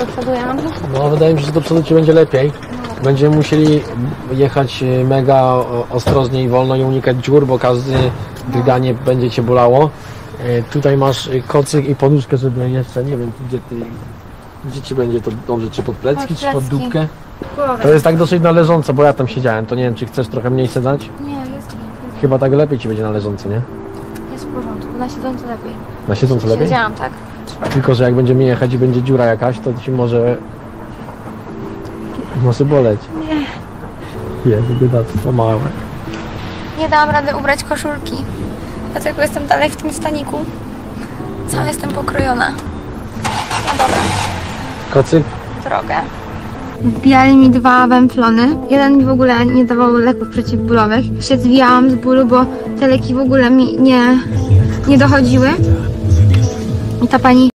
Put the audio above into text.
do przodu jadę. No, wydaje mi się, że do przodu Ci będzie lepiej. Będziemy musieli jechać e, mega ostrożnie i wolno i unikać dziur, bo każdy drganie będzie Cię bolało. E, Tutaj masz e, kocyk i poduszkę, żeby jeszcze, nie wiem, gdzie Ty, gdzie Ci będzie to dobrze, czy pod plecki, Pod czy pod plecki. dupkę. To jest tak dosyć na leżąco, bo ja tam siedziałem, to nie wiem, czy chcesz trochę mniej siadać? Nie, jest, jest, Chyba tak lepiej Ci będzie na leżąco, nie? jest w porządku. Na siedząco lepiej. Na siedząco lepiej? Siedziałam, tak? Tylko, że jak będziemy jechać i będzie dziura jakaś, to Ci może... Może boleć. Nie. Jezu, biedactwo małe. Nie dałam rady ubrać koszulki. Dlatego jestem dalej w tym staniku. Cała jestem pokrojona. No dobra, Kocyk? drogę. Wbijali mi dwa węflony. Jeden mi w ogóle nie dawał leków przeciwbólowych. Się zwijałam z bólu, bo te leki w ogóle mi nie, nie dochodziły. Ta pani